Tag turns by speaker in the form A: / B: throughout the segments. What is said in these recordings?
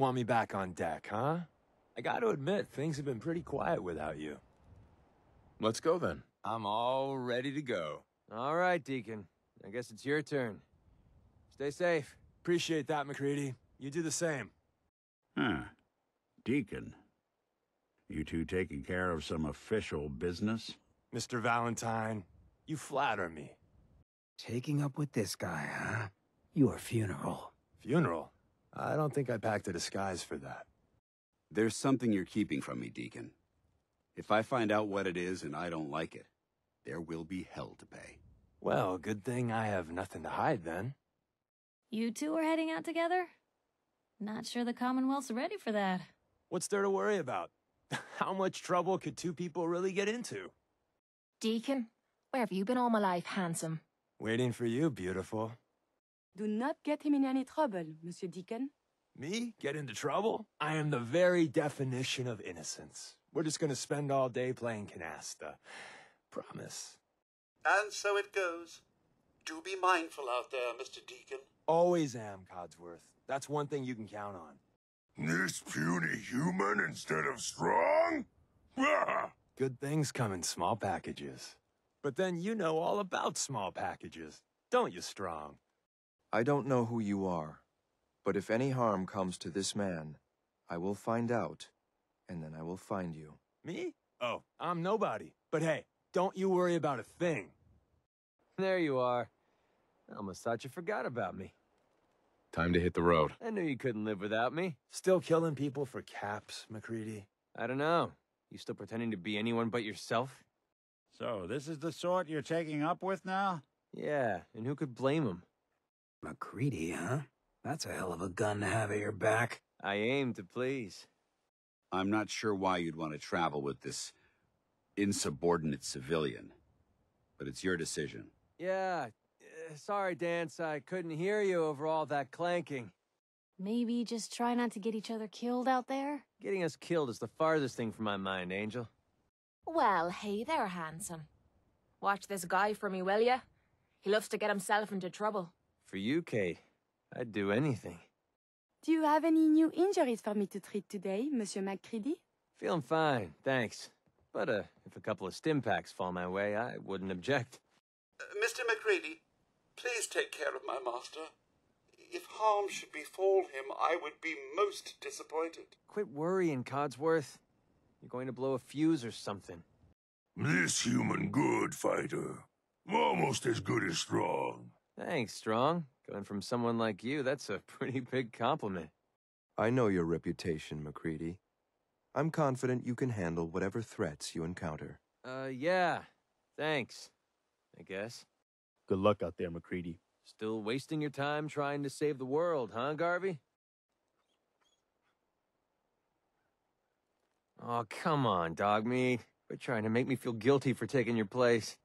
A: Want me back on deck, huh? I gotta admit, things have been pretty quiet without you.
B: Let's go then.
A: I'm all ready to go.
C: All right, Deacon. I guess it's your turn. Stay safe.
A: Appreciate that, MacCready. You do the same.
D: Huh. Deacon. You two taking care of some official business?
A: Mr. Valentine, you flatter me.
E: Taking up with this guy, huh? Your funeral.
A: Funeral? I don't think I packed a disguise for that.
F: There's something you're keeping from me, Deacon. If I find out what it is and I don't like it, there will be hell to pay.
A: Well, good thing I have nothing to hide then.
G: You two are heading out together? Not sure the Commonwealth's ready for that.
A: What's there to worry about? How much trouble could two people really get into?
H: Deacon, where have you been all my life, handsome?
A: Waiting for you, beautiful.
I: Do not get him in any trouble, Monsieur Deacon.
A: Me? Get into trouble? I am the very definition of innocence. We're just gonna spend all day playing canasta. Promise.
J: And so it goes. Do be mindful out there, Mr. Deacon.
A: Always am, Codsworth. That's one thing you can count on.
K: This puny human instead of strong?
A: Good things come in small packages. But then you know all about small packages, don't you, Strong?
B: I don't know who you are, but if any harm comes to this man, I will find out, and then I will find you.
A: Me? Oh, I'm nobody. But hey, don't you worry about a thing.
C: There you are. I almost thought you forgot about me.
B: Time to hit the road.
C: I knew you couldn't live without me.
A: Still killing people for caps, MacCready?
C: I don't know. You still pretending to be anyone but yourself?
D: So, this is the sort you're taking up with now?
C: Yeah, and who could blame him?
E: MacCready, huh? That's a hell of a gun to have at your back.
C: I aim to please.
F: I'm not sure why you'd want to travel with this insubordinate civilian, but it's your decision.
C: Yeah, uh, sorry, Danse, I couldn't hear you over all that clanking.
G: Maybe just try not to get each other killed out there?
C: Getting us killed is the farthest thing from my mind, Angel.
H: Well, hey there, handsome. Watch this guy for me, will ya? He loves to get himself into trouble.
C: For you, Cait, I'd do anything.
I: Do you have any new injuries for me to treat today, Monsieur MacCready?
C: Feeling fine, thanks. But uh, if a couple of Stimpaks fall my way, I wouldn't object.
J: Uh, Mr. MacCready, please take care of my master. If harm should befall him, I would be most disappointed.
C: Quit worrying, Codsworth. You're going to blow a fuse or something.
K: This human good fighter. Almost as good as Strong.
C: Thanks, Strong. Going from someone like you, that's a pretty big compliment.
B: I know your reputation, MacCready. I'm confident you can handle whatever threats you encounter.
C: Uh, yeah. Thanks. I guess.
L: Good luck out there, MacCready.
C: Still wasting your time trying to save the world, huh, Garvey? Oh, come on, Dogmeat. Quit trying to make me feel guilty for taking your place.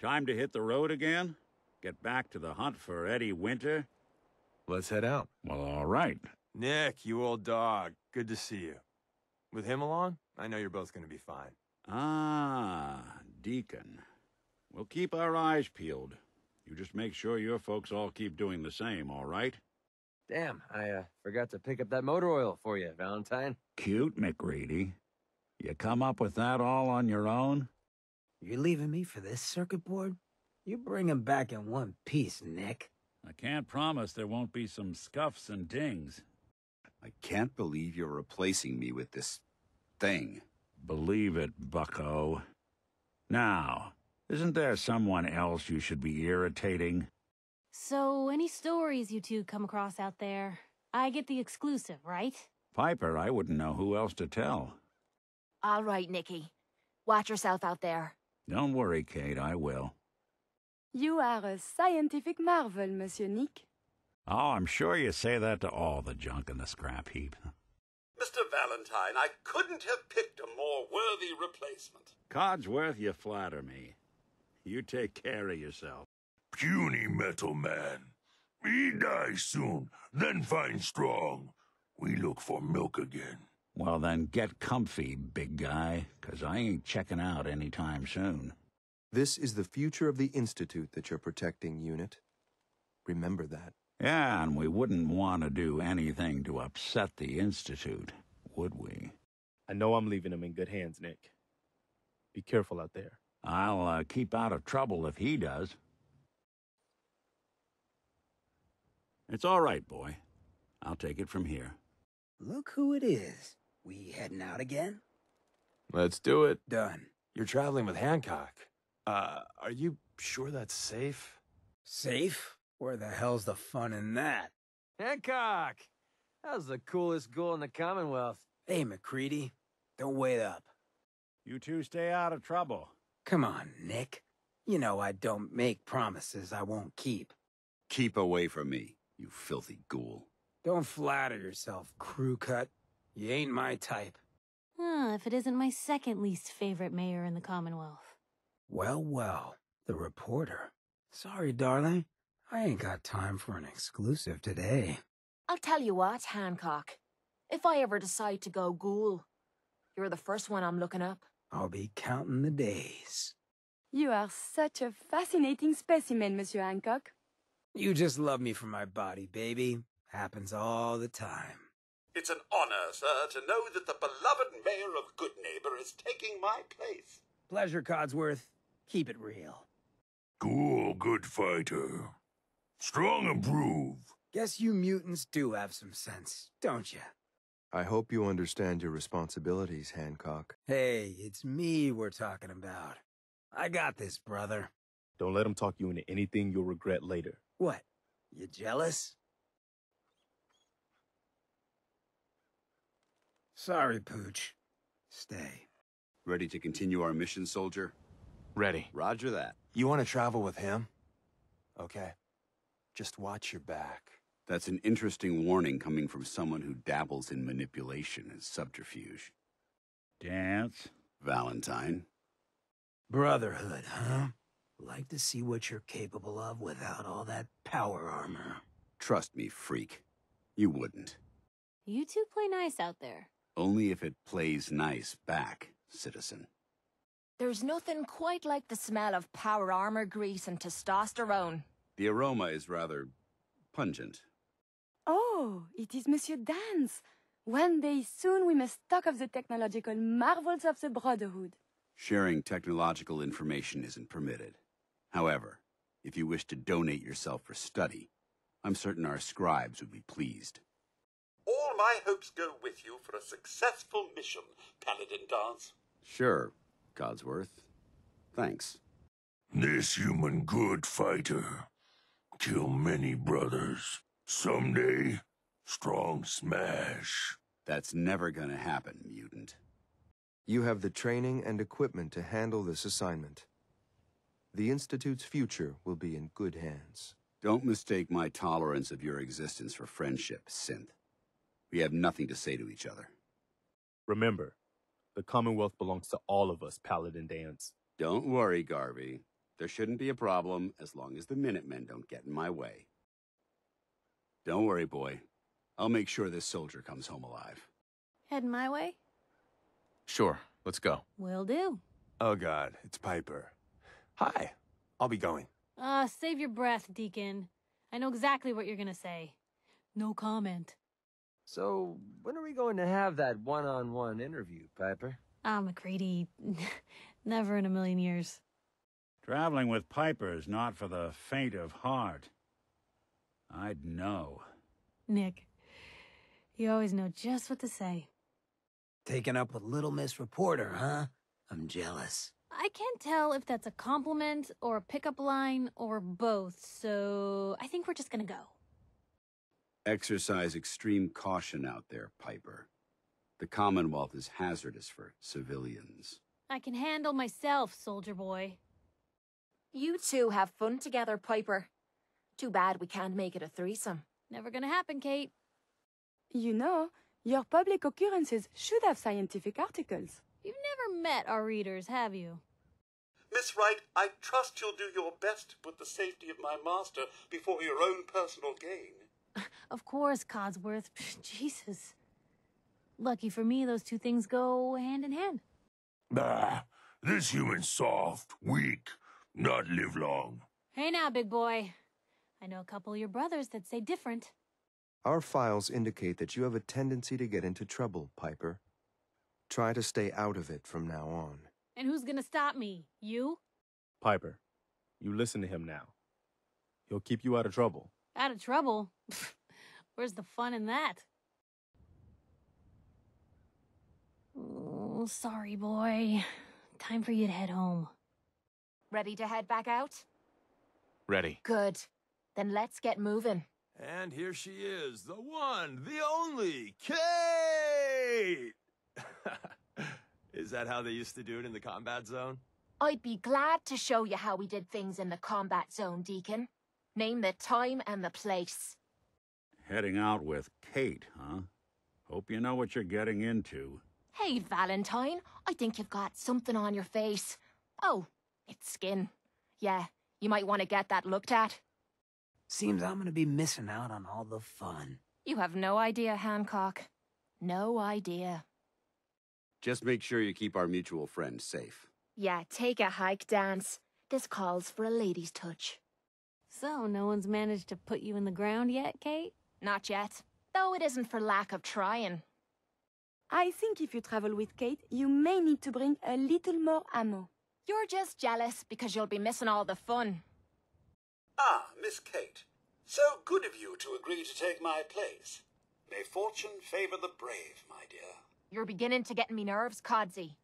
D: Time to hit the road again? Get back to the hunt for Eddie Winter?
A: Let's head out.
D: Well, all right.
A: Nick, you old dog. Good to see you. With him along, I know you're both gonna be fine.
D: Ah, Deacon. We'll keep our eyes peeled. You just make sure your folks all keep doing the same, all right?
C: Damn, I uh, forgot to pick up that motor oil for you, Valentine.
D: Cute, MacCready. You come up with that all on your own?
E: You're leaving me for this circuit board? You bring him back in one piece, Nick.
D: I can't promise there won't be some scuffs and dings.
F: I can't believe you're replacing me with this thing.
D: Believe it, bucko. Now, isn't there someone else you should be irritating?
G: So, any stories you two come across out there? I get the exclusive, right?
D: Piper, I wouldn't know who else to tell.
H: All right, Nicky. Watch yourself out there.
D: Don't worry, Cait, I will.
I: You are a scientific marvel, Monsieur Nick.
D: Oh, I'm sure you say that to all the junk in the scrap heap.
J: Mr. Valentine, I couldn't have picked a more worthy replacement.
D: Codsworth, you flatter me. You take care of yourself.
K: Puny metal man. He dies soon, then find strong. We look for milk again.
D: Well, then get comfy, big guy, 'cause I ain't checking out anytime soon.
B: This is the future of the Institute that you're protecting, Unit. Remember that.
D: Yeah, and we wouldn't want to do anything to upset the Institute, would we?
L: I know I'm leaving him in good hands, Nick. Be careful out there.
D: I'll uh, keep out of trouble if he does. It's all right, boy. I'll take it from here.
E: Look who it is. We heading out again?
A: Let's do it.
E: Done.
A: You're traveling with Hancock. Uh, are you sure that's safe?
E: Safe? Where the hell's the fun in that?
C: Hancock! That was the coolest ghoul in the Commonwealth.
E: Hey, MacCready. Don't wait up.
D: You two stay out of trouble.
E: Come on, Nick. You know I don't make promises I won't keep.
F: Keep away from me, you filthy ghoul.
E: Don't flatter yourself, crew cut. You ain't my type.
G: Ah, if it isn't my second least favorite mayor in the Commonwealth.
E: Well, well, the reporter. Sorry, darling. I ain't got time for an exclusive today.
H: I'll tell you what, Hancock. If I ever decide to go ghoul, you're the first one I'm looking up.
E: I'll be counting the days.
I: You are such a fascinating specimen, Monsieur Hancock.
E: You just love me for my body, baby. Happens all the time.
J: It's an honor, sir, to know that the beloved mayor of Good Neighbor is taking my place.
E: Pleasure, Codsworth. Keep it real.
K: Cool, good fighter. Strong improve.
E: Guess you mutants do have some sense, don't you?
B: I hope you understand your responsibilities, Hancock.
E: Hey, it's me we're talking about. I got this, brother.
L: Don't let him talk you into anything you'll regret later.
E: What? You jealous? Sorry, Pooch. Stay.
F: Ready to continue our mission, soldier?
A: Ready.
F: Roger that.
A: You want to travel with him? Okay. Just watch your back.
F: That's an interesting warning coming from someone who dabbles in manipulation and subterfuge.
D: Danse?
F: Valentine.
E: Brotherhood, huh? Like to see what you're capable of without all that power armor.
F: Trust me, freak. You wouldn't.
G: You two play nice out there.
F: Only if it plays nice back, citizen.
H: There's nothing quite like the smell of power armor grease and testosterone.
F: The aroma is rather pungent.
I: Oh, it is Monsieur Danse. One day soon we must talk of the technological marvels of the Brotherhood.
F: Sharing technological information isn't permitted. However, if you wish to donate yourself for study, I'm certain our scribes would be pleased.
J: All my hopes go with you for a successful mission, Paladin Danse.
F: Sure, Codsworth. Thanks.
K: This human good fighter. Kill many brothers. Someday, strong smash.
F: That's never gonna happen, mutant.
B: You have the training and equipment to handle this assignment. The Institute's future will be in good hands.
F: Don't mistake my tolerance of your existence for friendship, Synth. We have nothing to say to each other.
L: Remember, the Commonwealth belongs to all of us, Paladin Danse.
F: Don't worry, Garvey. There shouldn't be a problem as long as the Minutemen don't get in my way. Don't worry, boy. I'll make sure this soldier comes home alive.
G: Heading my way?
A: Sure, let's go.
G: Will do.
A: Oh god, it's Piper. Hi, I'll be going.
G: Uh, save your breath, Deacon. I know exactly what you're gonna say. No comment.
C: So, when are we going to have that one-on-one interview, Piper?
G: Ah, MacCready. Never in a million years.
D: Traveling with Piper is not for the faint of heart. I'd know.
G: Nick, you always know just what to say.
E: Taken up with Little Miss Reporter, huh? I'm jealous.
G: I can't tell if that's a compliment or a pickup line or both, so I think we're just gonna go.
F: Exercise extreme caution out there, Piper. The Commonwealth is hazardous for civilians.
G: I can handle myself, soldier boy.
H: You two have fun together, Piper. Too bad we can't make it a threesome.
G: Never gonna happen, Cait.
I: You know, your public occurrences should have scientific articles.
G: You've never met our readers, have you?
J: Miss Wright, I trust you'll do your best to put the safety of my master before your own personal gain.
G: Of course, Codsworth. Jesus. Lucky for me, those two things go hand in hand.
K: Bah, this human's soft, weak, not live long.
G: Hey now, big boy. I know a couple of your brothers that say different.
B: Our files indicate that you have a tendency to get into trouble, Piper. Try to stay out of it from now on.
G: And who's gonna stop me? You?
L: Piper, you listen to him now. He'll keep you out of trouble.
G: Out of trouble? Where's the fun in that? Oh, sorry, boy. Time for you to head home.
H: Ready to head back out?
A: Ready.
H: Good. Then let's get moving.
A: And here she is, the one, the only, Cait! is that how they used to do it in the combat zone?
H: I'd be glad to show you how we did things in the combat zone, Deacon. Name the time and the place.
D: Heading out with Cait, huh? Hope you know what you're getting into.
H: Hey, Valentine, I think you've got something on your face. Oh, it's skin. Yeah, you might want to get that looked at.
E: Seems I'm gonna be missing out on all the fun.
H: You have no idea, Hancock. No idea.
F: Just make sure you keep our mutual friend safe.
H: Yeah, take a hike, Danse. This calls for a lady's touch.
G: So, no one's managed to put you in the ground yet, Cait?
H: Not yet. Though it isn't for lack of trying.
I: I think if you travel with Cait, you may need to bring a little more ammo.
H: You're just jealous because you'll be missing all the fun.
J: Ah, Miss Cait. So good of you to agree to take my place. May fortune favor the brave, my dear.
H: You're beginning to get me nerves, Codsey.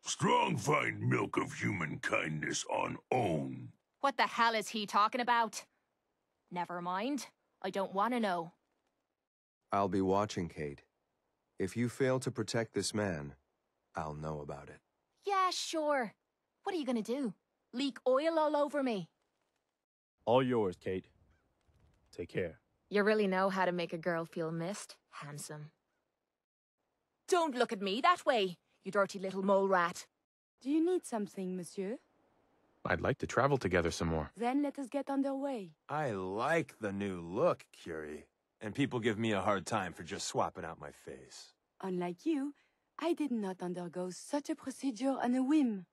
K: Strong find milk of human kindness on own.
H: What the hell is he talking about? Never mind. I don't want to know.
B: I'll be watching, Cait. If you fail to protect this man, I'll know about it.
H: Yeah, sure. What are you gonna do? Leak oil all over me?
L: All yours, Cait. Take care.
H: You really know how to make a girl feel missed, handsome. Don't look at me that way, you dirty little mole rat.
I: Do you need something, monsieur?
A: I'd like to travel together some more.
I: Then let us get underway.
A: I like the new look, Curie. And people give me a hard time for just swapping out my face.
I: Unlike you, I did not undergo such a procedure on a whim.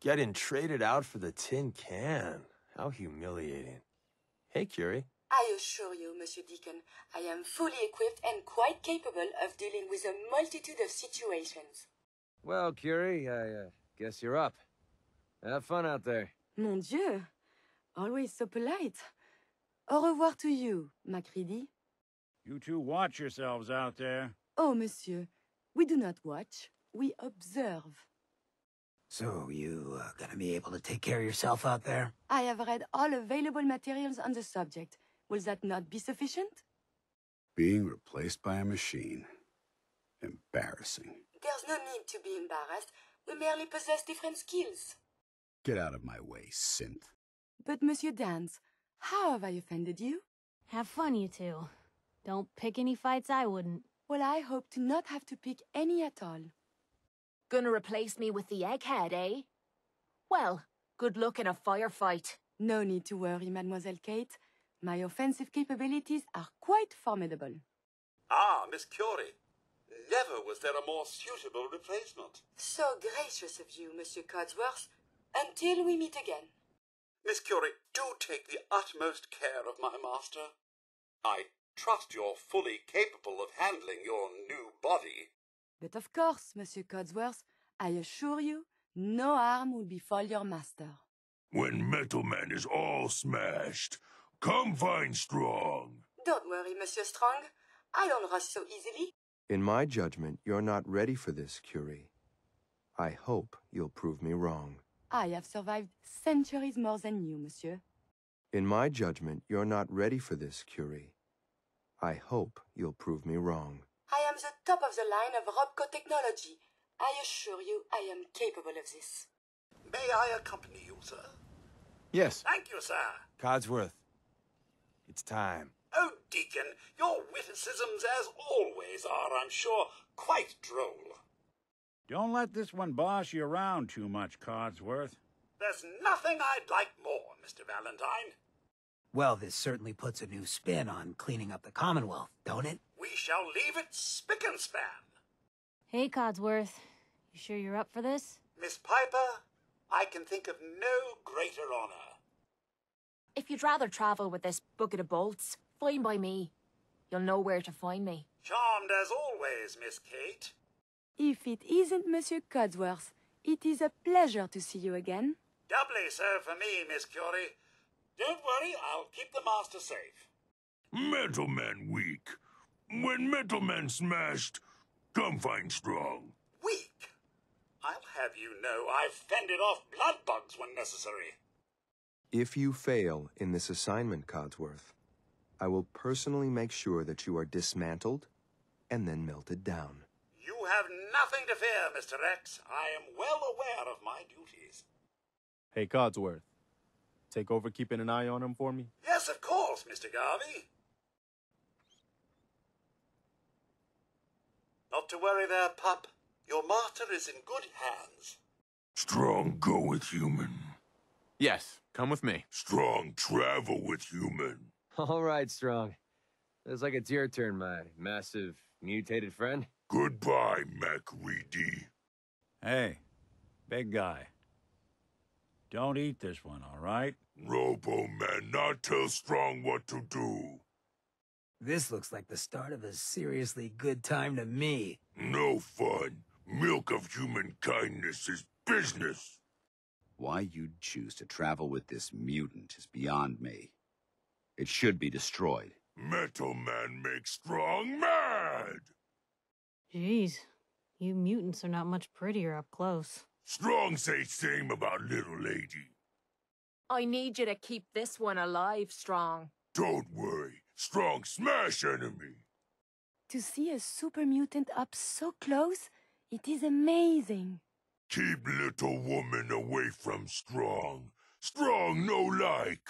A: Getting traded out for the tin can. How humiliating. Hey, Curie.
I: I assure you, Monsieur Deacon, I am fully equipped and quite capable of dealing with a multitude of situations.
C: Well, Curie, I uh, guess you're up. Have fun out there.
I: Mon Dieu, always so polite. Au revoir to you, MacCready.
D: You two watch yourselves out there.
I: Oh, monsieur, we do not watch, we observe.
E: So, you uh, gonna be able to take care of yourself out there?
I: I have read all available materials on the subject. Will that not be sufficient?
F: Being replaced by a machine. Embarrassing.
I: There's no need to be embarrassed. We merely possess different skills.
F: Get out of my way, synth.
I: But, Monsieur Danse, how have I offended you?
G: Have fun, you two. Don't pick any fights I wouldn't.
I: Well, I hope to not have to pick any at all.
H: Gonna replace me with the egghead, eh? Well, good luck in a firefight.
I: No need to worry, Mademoiselle Cait. My offensive capabilities are quite formidable.
J: Ah, Miss Curie. Never was there a more suitable replacement.
I: So gracious of you, Monsieur Codsworth. Until we meet again.
J: Miss Curie, do take the utmost care of my master. I trust you're fully capable of handling your new body.
I: But of course, Monsieur Codsworth, I assure you, no harm will befall your master.
K: When Metal Man is all smashed, come find Strong.
I: Don't worry, Monsieur Strong. I don't rush so easily.
B: In my judgment, you're not ready for this, Curie. I hope you'll prove me wrong.
I: I have survived centuries more than you, monsieur.
B: In my judgment, you're not ready for this, Curie. I hope you'll prove me wrong.
I: I am the top of the line of RobCo technology. I assure you I am capable of this.
J: May I accompany you, sir?
A: Yes.
J: Thank you, sir.
A: Codsworth. It's time.
J: Oh, Deacon, your witticisms, as always, are, I'm sure, quite droll.
D: Don't let this one boss you around too much, Codsworth.
J: There's nothing I'd like more, Mr. Valentine.
E: Well, this certainly puts a new spin on cleaning up the Commonwealth, don't it?
J: We shall leave it spick and span.
G: Hey, Codsworth. You sure you're up for this?
J: Miss Piper, I can think of no greater honor.
H: If you'd rather travel with this bucket of bolts, fine by me. You'll know where to find me.
J: Charmed as always, Miss Cait.
I: If it isn't Monsieur Codsworth, it is a pleasure to see you again.
J: Doubly so for me, Miss Curie. Don't worry, I'll keep the master safe.
K: Metal Man weak. When Metal Man smashed, come find Strong.
J: Weak? I'll have you know I've fended off blood bugs when necessary.
B: If you fail in this assignment, Codsworth, I will personally make sure that you are dismantled and then melted down.
J: You have nothing to fear, Mr. X. I am well aware of my duties.
L: Hey, Codsworth. Take over keeping an eye on him for me?
J: Yes, of course, Mr. Garvey. Not to worry there, pup. Your martyr is in good hands.
K: Strong go with human.
C: Yes, come with me.
K: Strong travel with human.
C: All right, Strong. Looks like it's your turn, my massive mutated friend.
K: Goodbye, MacCready.
D: Hey, big guy. Don't eat this one, all right?
K: Robo Man not tell Strong what to do.
E: This looks like the start of a seriously good time to me.
K: No fun. Milk of human kindness is business.
F: Why you'd choose to travel with this mutant is beyond me. It should be destroyed.
K: Metal Man makes Strong mad.
G: Jeez, you mutants are not much prettier up close.
K: Strong say same about little lady.
H: I need you to keep this one alive, Strong.
K: Don't worry. Strong smash enemy.
I: To see a super mutant up so close, it is amazing.
K: Keep little woman away from Strong. Strong no like.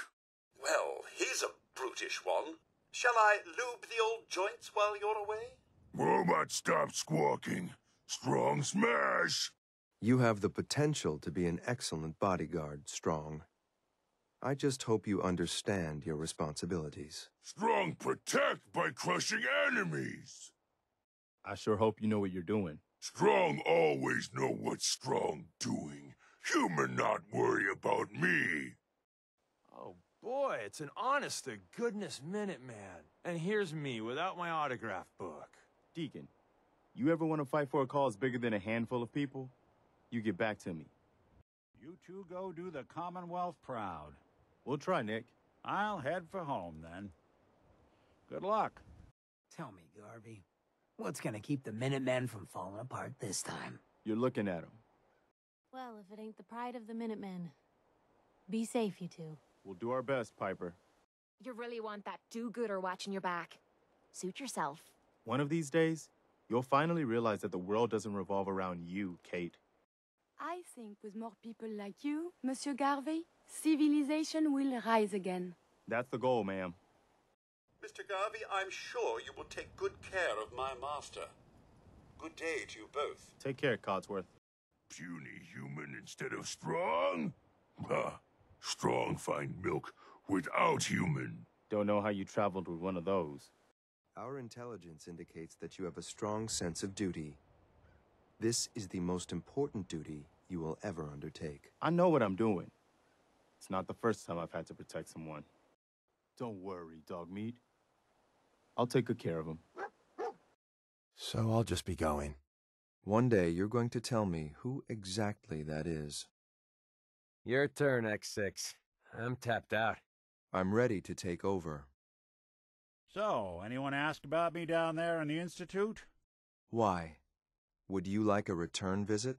J: Well, he's a brutish one. Shall I lube the old joints while you're away?
K: Robot stop squawking. Strong smash.
B: You have the potential to be an excellent bodyguard, Strong. I just hope you understand your responsibilities.
K: Strong protect by crushing enemies.
L: I sure hope you know what you're doing.
K: Strong always know what Strong doing. Human not worry about me.
A: Oh boy, it's an honest to goodness minute, man. And here's me without my autograph book.
L: Deacon, you ever want to fight for a cause bigger than a handful of people? You get back to me.
D: You two go do the Commonwealth proud.
L: We'll try, Nick.
D: I'll head for home then. Good luck.
E: Tell me, Garvey, what's gonna keep the Minutemen from falling apart this time?
L: You're looking at them.
G: Well, if it ain't the pride of the Minutemen. Be safe, you two.
L: We'll do our best, Piper.
H: You really want that do-gooder watching your back. Suit yourself.
L: One of these days, you'll finally realize that the world doesn't revolve around you, Cait.
I: I think with more people like you, Monsieur Garvey, civilization will rise again.
L: That's the goal, ma'am.
J: Mr. Garvey, I'm sure you will take good care of my master. Good day to you both.
L: Take care, Codsworth.
K: Puny human instead of strong? Ha! Strong find milk without human.
L: Don't know how you traveled with one of those.
B: Our intelligence indicates that you have a strong sense of duty. This is the most important duty you will ever undertake.
L: I know what I'm doing. It's not the first time I've had to protect someone. Don't worry, Dogmeat. I'll take good care of him.
A: So I'll just be going.
B: One day you're going to tell me who exactly that is.
C: Your turn, X6. I'm tapped out.
B: I'm ready to take over.
D: So, anyone ask about me down there in the Institute?
B: Why? Would you like a return visit?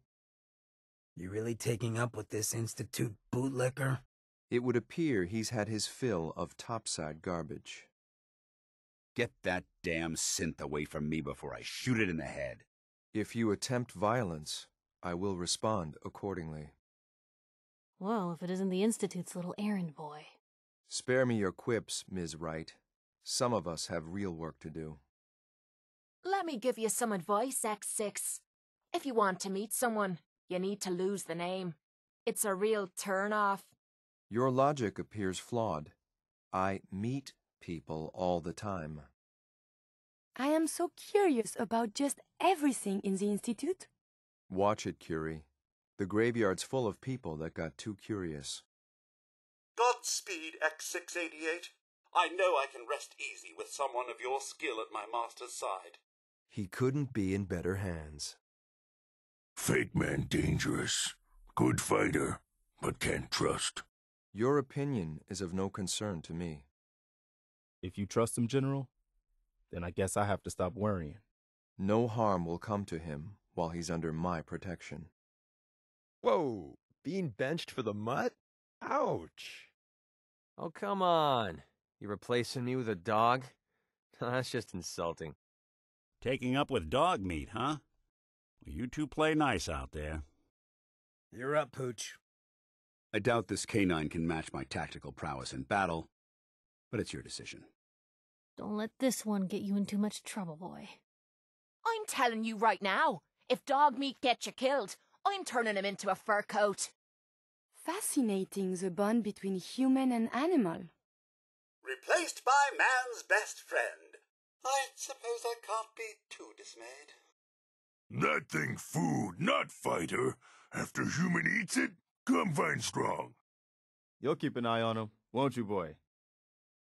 E: You really taking up with this Institute bootlicker?
B: It would appear he's had his fill of topside garbage.
F: Get that damn synth away from me before I shoot it in the head.
B: If you attempt violence, I will respond accordingly.
G: Well, if it isn't the Institute's little errand boy.
B: Spare me your quips, Ms. Wright. Some of us have real work to do.
H: Let me give you some advice, X6. If you want to meet someone, you need to lose the name. It's a real turn-off.
B: Your logic appears flawed. I meet people all the time.
I: I am so curious about just everything in the Institute.
B: Watch it, Curie. The graveyard's full of people that got too curious.
J: Godspeed, X6-88. I know I can rest easy with someone of your skill at my master's side.
B: He couldn't be in better hands.
K: Fake man dangerous. Good fighter, but can't trust.
B: Your opinion is of no concern to me.
L: If you trust him, General, then I guess I have to stop worrying.
B: No harm will come to him while he's under my protection.
M: Whoa, being benched for the mutt? Ouch.
C: Oh, come on. You replacing me with a dog? That's just insulting.
D: Taking up with Dogmeat, huh? Well, you two play nice out there.
E: You're up, Pooch.
F: I doubt this canine can match my tactical prowess in battle, but it's your decision.
G: Don't let this one get you in too much trouble, boy.
H: I'm telling you right now, if Dogmeat gets you killed, I'm turning him into a fur coat.
I: Fascinating the bond between human and animal.
J: Replaced by man's best friend. I suppose I can't be too dismayed.
K: That thing food, not fighter. After human eats it, come find strong.
L: You'll keep an eye on him, won't you, boy?